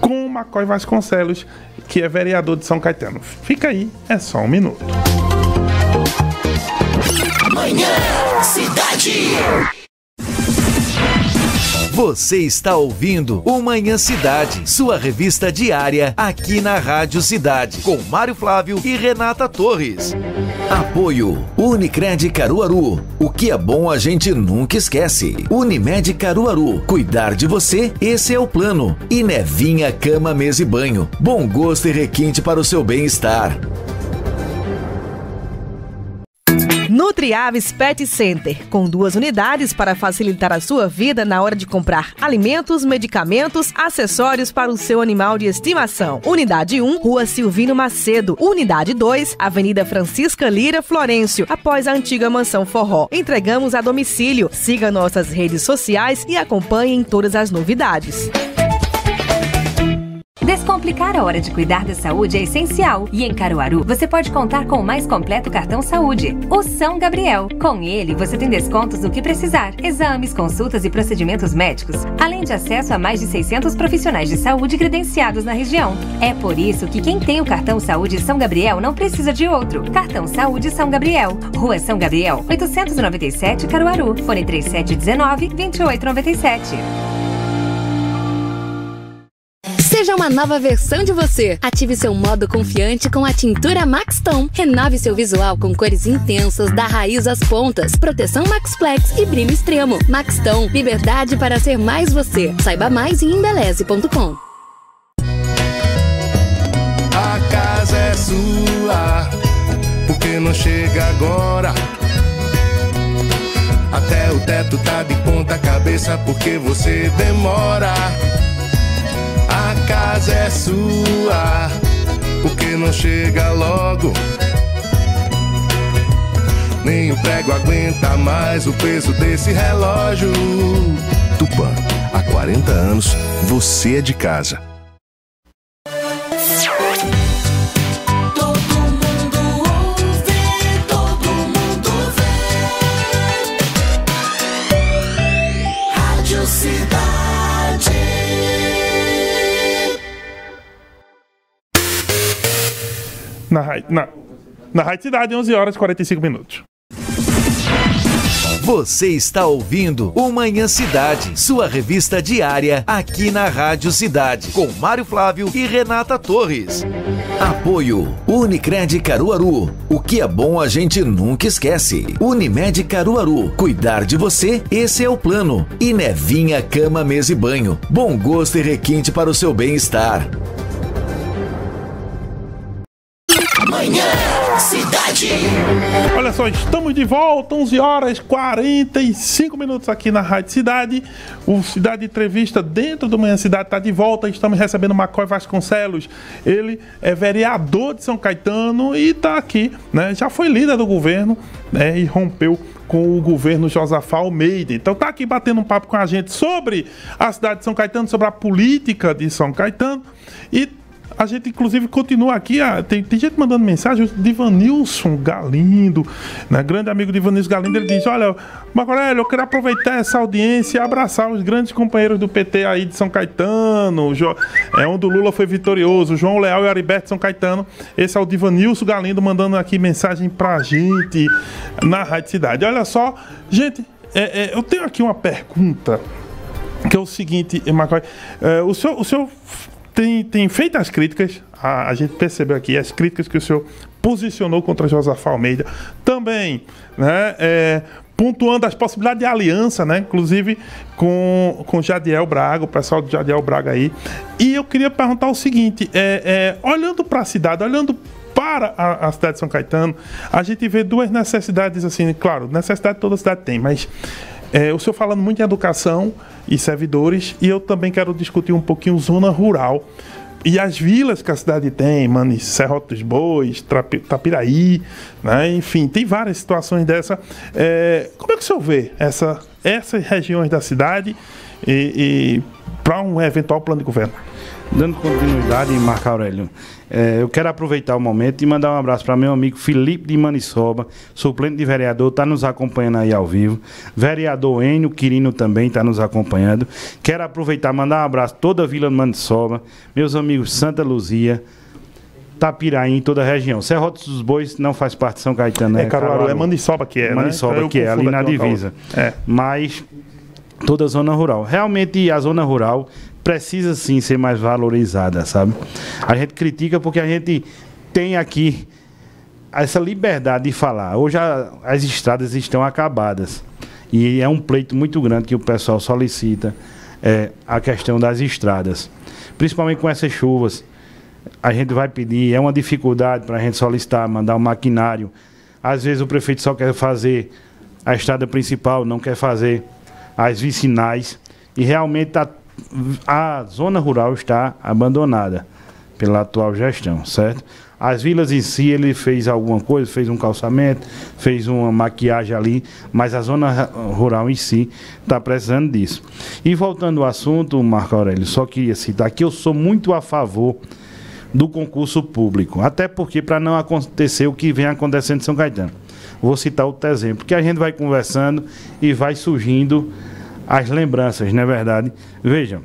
com o Macói Vasconcelos, que é vereador de São Caetano. Fica aí, é só um minuto. Amanhã, cidade. Você está ouvindo o Manhã Cidade, sua revista diária aqui na Rádio Cidade, com Mário Flávio e Renata Torres. Apoio Unicred Caruaru. O que é bom a gente nunca esquece. Unimed Caruaru. Cuidar de você, esse é o plano. E Nevinha Cama, Mesa e Banho. Bom gosto e requinte para o seu bem-estar. Nutriaves Pet Center, com duas unidades para facilitar a sua vida na hora de comprar alimentos, medicamentos, acessórios para o seu animal de estimação. Unidade 1, Rua Silvino Macedo. Unidade 2, Avenida Francisca Lira Florencio, após a antiga mansão Forró. Entregamos a domicílio. Siga nossas redes sociais e acompanhem todas as novidades. Descomplicar a hora de cuidar da saúde é essencial e em Caruaru você pode contar com o mais completo cartão saúde, o São Gabriel. Com ele você tem descontos no que precisar, exames, consultas e procedimentos médicos, além de acesso a mais de 600 profissionais de saúde credenciados na região. É por isso que quem tem o cartão Saúde São Gabriel não precisa de outro. Cartão Saúde São Gabriel, Rua São Gabriel, 897 Caruaru, fone 3719 2897. Seja uma nova versão de você. Ative seu modo confiante com a tintura Max Tom. Renove seu visual com cores intensas, da raiz às pontas. Proteção Maxplex e brilho extremo. Max Tom, liberdade para ser mais você. Saiba mais em embeleze.com. A casa é sua, porque não chega agora. Até o teto tá de ponta cabeça, porque você demora. Casa é sua, porque não chega logo. Nem o prego aguenta mais o peso desse relógio. Tupã, há 40 anos, você é de casa. Na, na, na Rádio Cidade, 11 horas e 45 minutos. Você está ouvindo o Manhã Cidade, sua revista diária aqui na Rádio Cidade, com Mário Flávio e Renata Torres. Apoio Unicred Caruaru. O que é bom a gente nunca esquece. Unimed Caruaru. Cuidar de você, esse é o plano. E Nevinha Cama, Mesa e Banho. Bom gosto e requinte para o seu bem-estar. Cidade. Olha só, estamos de volta, 11 horas 45 minutos aqui na Rádio Cidade. O Cidade Entrevista dentro do Manhã Cidade está de volta. Estamos recebendo Macói Vasconcelos. Ele é vereador de São Caetano e está aqui, né? Já foi líder do governo né? e rompeu com o governo Josafá Almeida. Então está aqui batendo um papo com a gente sobre a cidade de São Caetano, sobre a política de São Caetano e a gente, inclusive, continua aqui. ah, tem, tem gente mandando mensagem. Divanilson Galindo, né, grande amigo de Ivanilson Galindo, ele diz: Olha, Marco Aurélio, eu quero aproveitar essa audiência e abraçar os grandes companheiros do PT aí de São Caetano, é onde o Lula foi vitorioso, João Leal e Ariberto São Caetano. Esse é o Divanilson Galindo mandando aqui mensagem pra gente na Rádio Cidade. Olha só, gente, é, é, eu tenho aqui uma pergunta que é o seguinte, Macoy, é, o senhor, o senhor tem, tem feito as críticas, a, a gente percebeu aqui as críticas que o senhor posicionou contra Josafá Almeida, também, né, é, pontuando as possibilidades de aliança, né, inclusive com, com Jadiel Braga, o pessoal do Jadiel Braga aí, e eu queria perguntar o seguinte, é, é, olhando para a cidade, olhando para a, a cidade de São Caetano, a gente vê duas necessidades, assim, claro, necessidade toda cidade tem, mas é, o senhor falando muito em educação e servidores, e eu também quero discutir um pouquinho zona rural. e as vilas que a cidade tem, mano, Serroto dos Bois, Trapi, Tapiraí, né? enfim, tem várias situações dessa. É, como é que o senhor vê essa, essas regiões da cidade e, e para um eventual plano de governo? Dando continuidade, Marco Aurélio, é, eu quero aproveitar o momento e mandar um abraço para meu amigo Felipe de Maniçoba, suplente de vereador, está nos acompanhando aí ao vivo. Vereador Enio Quirino também está nos acompanhando. Quero aproveitar e mandar um abraço toda a Vila de Maniçoba, meus amigos Santa Luzia, Tapiraí, toda a região. Serrotes dos Bois não faz parte de São Caetano, né? É Caruaru, Caruaru. é Maniçoba que é, Maniçoba né? que é, ali na divisa. É. Mas toda a zona rural. Realmente a zona rural precisa sim ser mais valorizada, sabe? A gente critica porque a gente tem aqui essa liberdade de falar. Hoje a, as estradas estão acabadas e é um pleito muito grande que o pessoal solicita é, a questão das estradas, principalmente com essas chuvas. A gente vai pedir, é uma dificuldade para a gente solicitar, mandar um maquinário. Às vezes o prefeito só quer fazer a estrada principal, não quer fazer as vicinais e realmente está a zona rural está abandonada pela atual gestão, certo? As vilas em si, ele fez alguma coisa, fez um calçamento, fez uma maquiagem ali, mas a zona rural em si está precisando disso. E voltando ao assunto, Marco Aurélio, só queria citar que eu sou muito a favor do concurso público, até porque para não acontecer o que vem acontecendo em São Caetano. Vou citar outro exemplo, que a gente vai conversando e vai surgindo as lembranças, não é verdade? Vejam,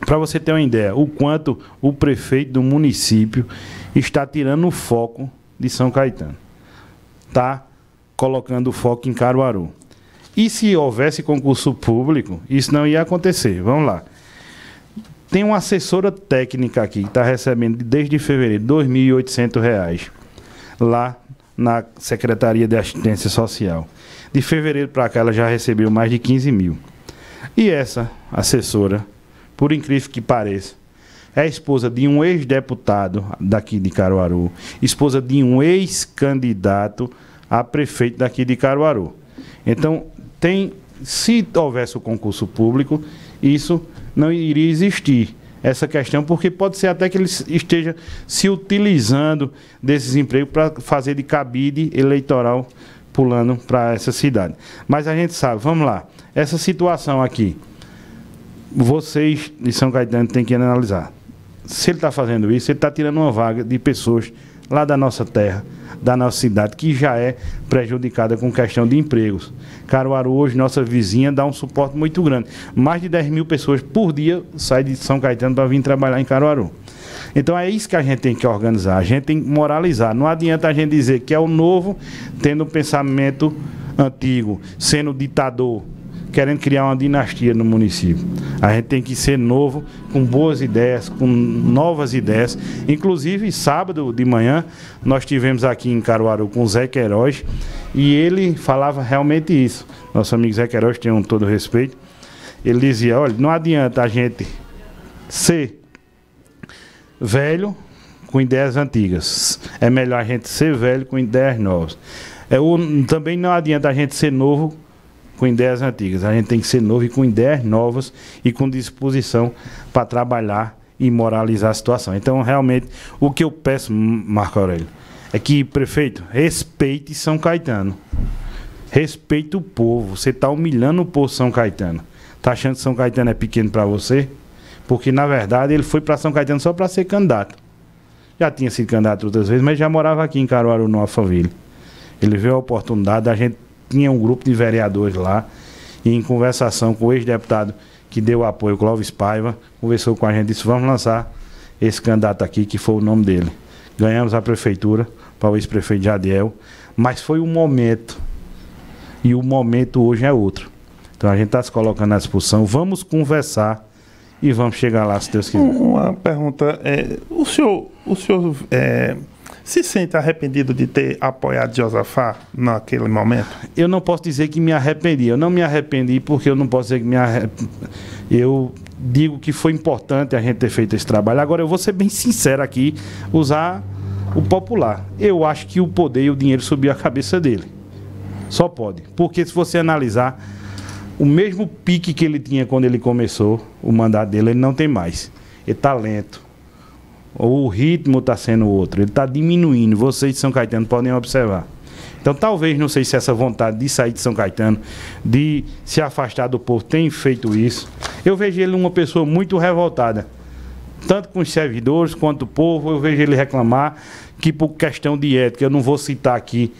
para você ter uma ideia, o quanto o prefeito do município está tirando o foco de São Caetano. Está colocando o foco em Caruaru. E se houvesse concurso público, isso não ia acontecer. Vamos lá. Tem uma assessora técnica aqui que está recebendo desde fevereiro R$ 2.800 lá na Secretaria de Assistência Social. De fevereiro para cá ela já recebeu mais de 15 mil. E essa assessora, por incrível que pareça, é esposa de um ex-deputado daqui de Caruaru, esposa de um ex-candidato a prefeito daqui de Caruaru. Então, tem, se houvesse o concurso público, isso não iria existir essa questão, porque pode ser até que ele esteja se utilizando desses empregos para fazer de cabide eleitoral pulando para essa cidade. Mas a gente sabe, vamos lá, essa situação aqui, vocês de São Caetano têm que analisar. Se ele está fazendo isso, ele está tirando uma vaga de pessoas lá da nossa terra, da nossa cidade, que já é prejudicada com questão de empregos. Caruaru, hoje, nossa vizinha, dá um suporte muito grande. Mais de 10 mil pessoas por dia saem de São Caetano para vir trabalhar em Caruaru. Então é isso que a gente tem que organizar, a gente tem que moralizar. Não adianta a gente dizer que é o novo tendo um pensamento antigo, sendo ditador, querendo criar uma dinastia no município. A gente tem que ser novo, com boas ideias, com novas ideias. Inclusive, sábado de manhã, nós tivemos aqui em Caruaru com o Zé Queiroz e ele falava realmente isso. Nosso amigo Zé Queiroz tem um todo respeito. Ele dizia: olha, não adianta a gente ser velho com ideias antigas. É melhor a gente ser velho com ideias novas. É, o, também não adianta a gente ser novo com ideias antigas. A gente tem que ser novo e com ideias novas e com disposição para trabalhar e moralizar a situação. Então, realmente, o que eu peço, Marco Aurélio, é que, prefeito, respeite São Caetano. Respeite o povo. Você está humilhando o povo São Caetano. Está achando que São Caetano é pequeno para você? Porque, na verdade, ele foi para São Caetano só para ser candidato. Já tinha sido candidato outras vezes, mas já morava aqui em Caruaru, no Alphaville. Ele viu a oportunidade, a gente tinha um grupo de vereadores lá, e em conversação com o ex-deputado que deu apoio, Clóvis Paiva, conversou com a gente e disse: vamos lançar esse candidato aqui, que foi o nome dele. Ganhamos a prefeitura para o ex-prefeito Jadiel, mas foi um momento, e o momento hoje é outro. Então a gente está se colocando à disposição, vamos conversar e vamos chegar lá, se Deus quiser. Uma pergunta: é, o senhor, o senhor é, se sente arrependido de ter apoiado Josafá naquele momento? Eu não posso dizer que me arrependi. Eu não me arrependi porque eu não posso dizer que me arrependi. Eu digo que foi importante a gente ter feito esse trabalho. Agora, eu vou ser bem sincero aqui, usar o popular. Eu acho que o poder e o dinheiro subiu a cabeça dele. Só pode. Porque se você analisar o mesmo pique que ele tinha quando ele começou o mandato dele, ele não tem mais. Ele está lento. O ritmo está sendo outro, ele está diminuindo. Vocês de São Caetano podem observar. Então, talvez, não sei se essa vontade de sair de São Caetano, de se afastar do povo, tem feito isso. Eu vejo ele uma pessoa muito revoltada, tanto com os servidores quanto o povo. Eu vejo ele reclamar que, por questão de ética, eu não vou citar aqui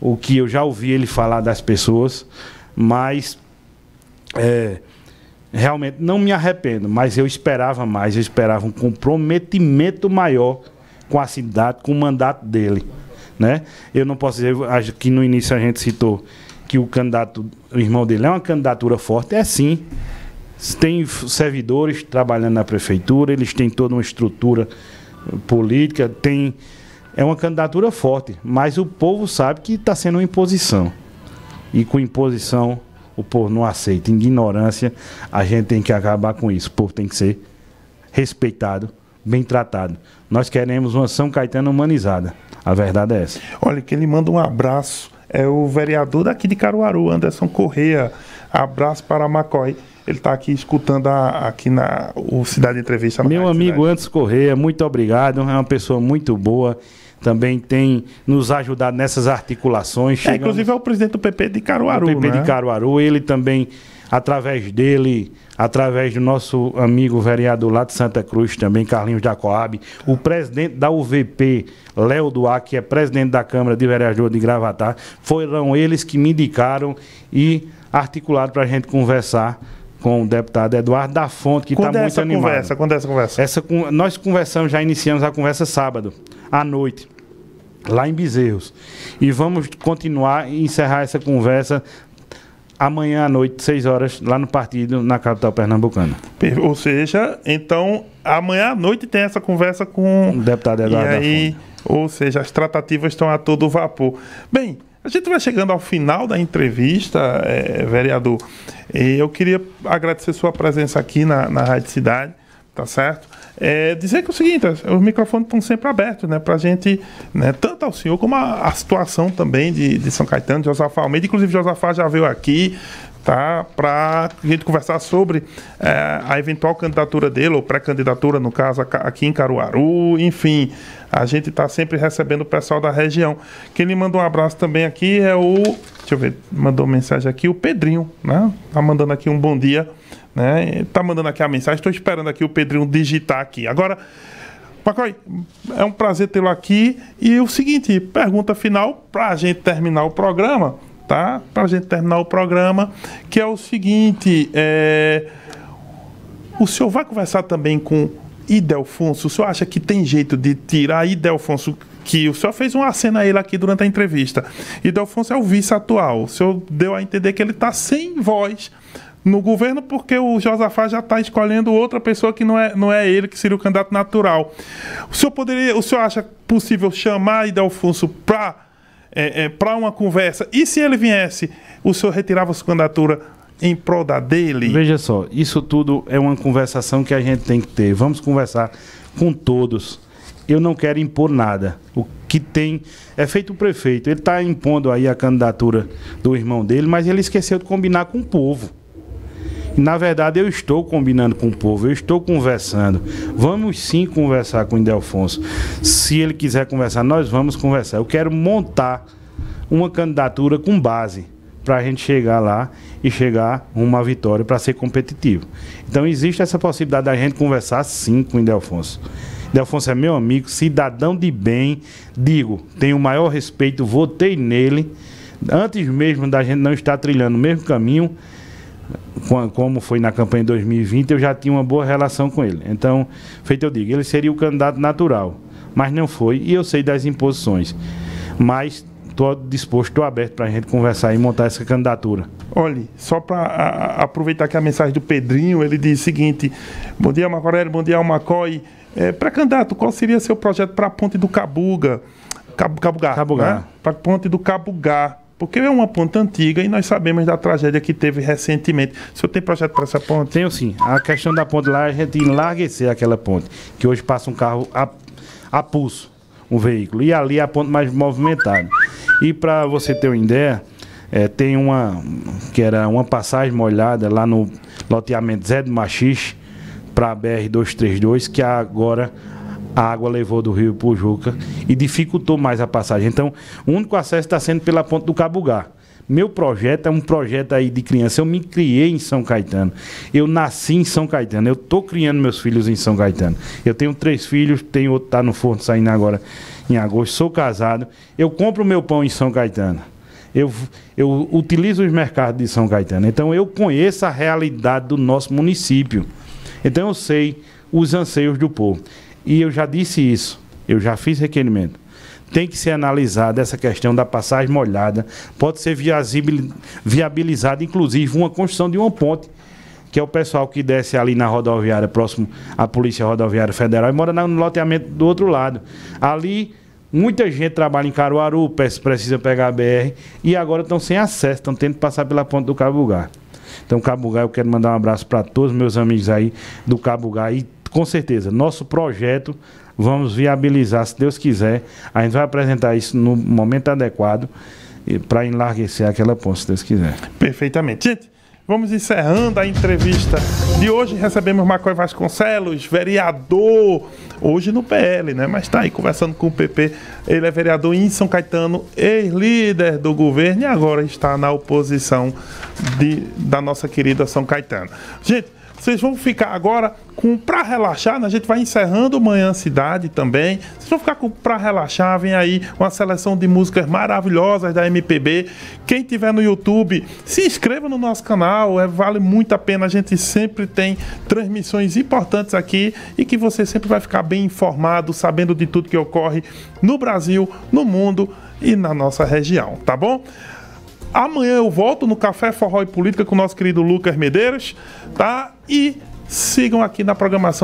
o que eu já ouvi ele falar das pessoas, mas é, realmente não me arrependo, mas eu esperava mais, eu esperava um comprometimento maior com a cidade, com o mandato dele. Né? Eu não posso dizer, acho que no início a gente citou que o candidato, o irmão dele é uma candidatura forte, é sim. Tem servidores trabalhando na prefeitura, eles têm toda uma estrutura política, tem é uma candidatura forte, mas o povo sabe que está sendo uma imposição. E com imposição o povo não aceita. Ignorância, a gente tem que acabar com isso. O povo tem que ser respeitado, bem tratado. Nós queremos uma São Caetano humanizada. A verdade é essa. Olha, que ele manda um abraço. É o vereador daqui de Caruaru, Anderson Correia. Abraço para Macói. Ele está aqui escutando a, aqui na o Cidade Entrevista. Meu amigo Cidade. Anderson Correia, muito obrigado. É uma pessoa muito boa também tem nos ajudado nessas articulações. É, inclusive é o presidente do PP de Caruaru. O PP né? de Caruaru, ele também, através dele, através do nosso amigo vereador lá de Santa Cruz, também, Carlinhos da Coab, o presidente da UVP, Léo Duá, que é presidente da Câmara de Vereador de Gravatar, foram eles que me indicaram e articularam para a gente conversar com o deputado Eduardo da Fonte, que está é muito animado. Conversa? Quando é essa conversa? Essa, nós conversamos, já iniciamos a conversa sábado, à noite lá em Bezerros. E vamos continuar e encerrar essa conversa amanhã à noite, 6 horas, lá no partido, na capital pernambucana. Ou seja, então, amanhã à noite tem essa conversa com o deputado Eduardo. E aí, ou seja, as tratativas estão a todo vapor. Bem, a gente vai chegando ao final da entrevista, é, vereador. E eu queria agradecer sua presença aqui na, na Rádio Cidade, tá certo? é, dizer que é o seguinte, os microfones estão sempre abertos, né, para a gente, né, tanto ao senhor como a, a situação também de, de São Caetano, de Josafá Almeida, inclusive Josafá já veio aqui, tá, para a gente conversar sobre é, a eventual candidatura dele, ou pré-candidatura, no caso, aqui em Caruaru, enfim, a gente está sempre recebendo o pessoal da região. Quem lhe mandou um abraço também aqui é o, deixa eu ver, mandou mensagem aqui, o Pedrinho, né, tá mandando aqui um bom dia, né? Tá mandando aqui a mensagem, estou esperando aqui o Pedrinho digitar aqui. Agora, Macói, é um prazer tê-lo aqui. E o seguinte, pergunta final para a gente terminar o programa, tá? Para a gente terminar o programa, que é o seguinte: é... o senhor vai conversar também com Idelfonso? O senhor acha que tem jeito de tirar Idelfonso? Que o senhor fez uma cena a ele aqui durante a entrevista. Idelfonso é o vice atual. O senhor deu a entender que ele está sem voz no governo porque o Josafá já está escolhendo outra pessoa que não é, não é ele, que seria o candidato natural. O senhor poderia, o senhor acha possível chamar Idelfonso para é, é, para uma conversa? E se ele viesse, o senhor retirava sua candidatura em prol da dele? Veja só, isso tudo é uma conversação que a gente tem que ter. Vamos conversar com todos. Eu não quero impor nada. O que tem é feito o prefeito. Ele está impondo aí a candidatura do irmão dele, mas ele esqueceu de combinar com o povo. Na verdade, eu estou combinando com o povo, eu estou conversando. Vamos sim conversar com o Indelfonso. Se ele quiser conversar, nós vamos conversar. Eu quero montar uma candidatura com base para a gente chegar lá e chegar uma vitória para ser competitivo. Então existe essa possibilidade da gente conversar sim com o Indelfonso. Indelfonso é meu amigo, cidadão de bem, digo, tenho o maior respeito, votei nele. Antes mesmo da gente não estar trilhando o mesmo caminho, como foi na campanha de 2020, eu já tinha uma boa relação com ele. Então, feito eu digo, ele seria o candidato natural, mas não foi, e eu sei das imposições. Mas estou disposto, estou aberto para a gente conversar e montar essa candidatura. Olhe, só para aproveitar que a mensagem do Pedrinho, ele diz o seguinte: Bom dia, Macorelli, bom dia, Almacói. É, para candidato, qual seria seu projeto para a ponte do Cabuga? Cab, Cabugá. Cabugá. Né? Para a ponte do Cabugá. Porque é uma ponte antiga e nós sabemos da tragédia que teve recentemente. O senhor tem projeto para essa ponte? Tenho sim. A questão da ponte lá, a gente enlarguecer aquela ponte, que hoje passa um carro a, a pulso, um veículo. E ali é a ponte mais movimentada. E para você ter uma ideia, é, tem uma que era uma passagem molhada lá no loteamento Zé do Machixe para a BR-232, que agora a água levou do rio Pujuca e dificultou mais a passagem. Então, o único acesso está sendo pela ponte do Cabugá. Meu projeto é um projeto aí de criança. Eu me criei em São Caetano. Eu nasci em São Caetano. Eu estou criando meus filhos em São Caetano. Eu tenho três filhos, tenho outro tá no forno saindo agora em agosto. Sou casado. Eu compro meu pão em São Caetano. Eu, eu utilizo os mercados de São Caetano. Então eu conheço a realidade do nosso município. Então eu sei os anseios do povo. E eu já disse isso. Eu já fiz requerimento tem que ser analisada essa questão da passagem molhada. Pode ser viabilizada, inclusive, uma construção de uma ponte que é o pessoal que desce ali na rodoviária, próximo à Polícia Rodoviária Federal, e mora no loteamento do outro lado. Ali, muita gente trabalha em Caruaru, precisa pegar a BR, e agora estão sem acesso, estão tendo que passar pela ponte do Cabugá. Então, Cabugá, eu quero mandar um abraço para todos os meus amigos aí do Cabugá, e com certeza, nosso projeto vamos viabilizar, se Deus quiser. A gente vai apresentar isso no momento adequado para enlarguecer aquela ponte, se Deus quiser. Perfeitamente. Gente, vamos encerrando a entrevista de hoje. Recebemos Macoy Vasconcelos, vereador, hoje no PL, né? Mas está aí conversando com o PP. Ele é vereador em São Caetano, ex-líder do governo e agora está na oposição de, da nossa querida São Caetano. Gente, vocês vão ficar agora com para relaxar, né? a gente vai encerrando Manhã Cidade também. Vocês vão ficar com para relaxar, vem aí uma seleção de músicas maravilhosas da MPB. Quem tiver no YouTube, se inscreva no nosso canal, é, vale muito a pena. A gente sempre tem transmissões importantes aqui e que você sempre vai ficar bem informado, sabendo de tudo que ocorre no Brasil, no mundo e na nossa região, tá bom? Amanhã eu volto no Café Forró e Política com o nosso querido Lucas Medeiros, tá? E sigam aqui na programação